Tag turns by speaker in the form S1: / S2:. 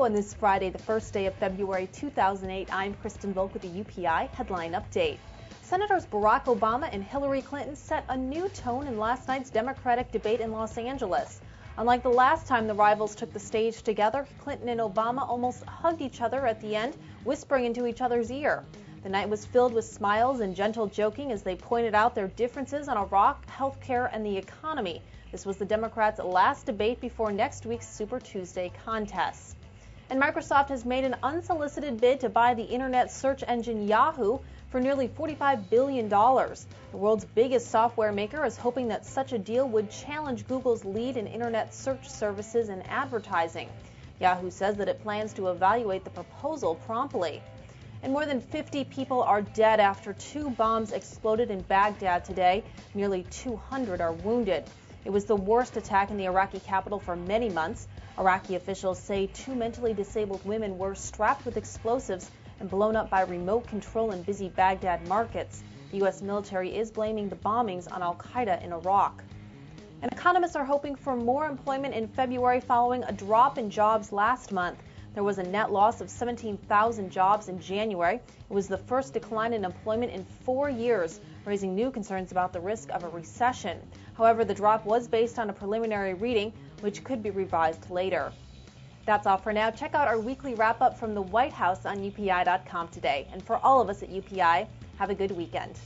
S1: On this Friday, the first day of February 2008. I'm Kristin Volk with the UPI headline update. Senators Barack Obama and Hillary Clinton set a new tone in last night's Democratic debate in Los Angeles. Unlike the last time the rivals took the stage together, Clinton and Obama almost hugged each other at the end, whispering into each other's ear. The night was filled with smiles and gentle joking as they pointed out their differences on Iraq, healthcare, and the economy. This was the Democrats' last debate before next week's Super Tuesday contest. And Microsoft has made an unsolicited bid to buy the internet search engine Yahoo for nearly $45 billion. The world's biggest software maker is hoping that such a deal would challenge Google's lead in internet search services and advertising. Yahoo says that it plans to evaluate the proposal promptly. And more than 50 people are dead after two bombs exploded in Baghdad today. Nearly 200 are wounded. It was the worst attack in the Iraqi capital for many months. Iraqi officials say two mentally disabled women were strapped with explosives and blown up by remote control in busy Baghdad markets. The U.S. military is blaming the bombings on Al Qaeda in Iraq. And economists are hoping for more employment in February following a drop in jobs last month. There was a net loss of 17,000 jobs in January. It was the first decline in employment in four years, raising new concerns about the risk of a recession. However, the drop was based on a preliminary reading, which could be revised later. That's all for now. Check out our weekly wrap up from the White House on UPI.com today. And for all of us at UPI, have a good weekend.